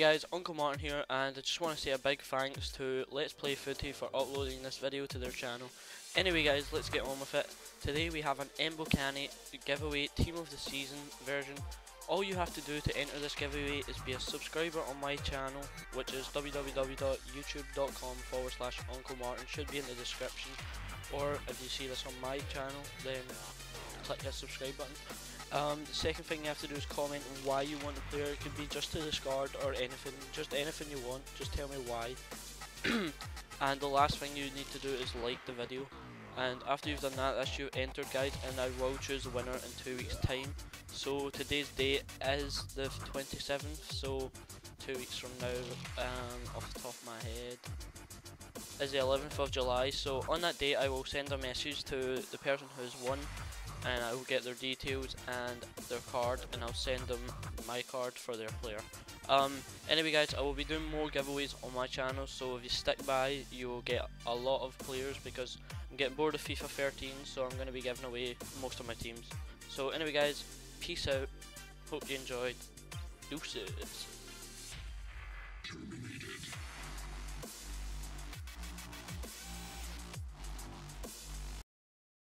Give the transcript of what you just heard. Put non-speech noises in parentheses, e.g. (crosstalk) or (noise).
guys, Uncle Martyn here and I just want to say a big thanks to Let's Play Footy for uploading this video to their channel. Anyway guys, let's get on with it. Today we have an Mbokani giveaway team of the season version. All you have to do to enter this giveaway is be a subscriber on my channel, which is www.youtube.com forward slash Uncle Martyn, should be in the description. Or if you see this on my channel, then click the subscribe button. Um, the second thing you have to do is comment why you want the player. It could be just to discard or anything, just anything you want. Just tell me why. (clears throat) and the last thing you need to do is like the video. And after you've done that, that's you entered guys, and I will choose the winner in two weeks time. So today's date is the 27th, so two weeks from now, um, off the top of my head, is the 11th of July. So on that date, I will send a message to the person who's won and I will get their details and their card and I'll send them my card for their player. Um, anyway guys, I will be doing more giveaways on my channel so if you stick by you will get a lot of players because I'm getting bored of FIFA 13 so I'm going to be giving away most of my teams. So anyway guys, peace out, hope you enjoyed, deuces. Terminated.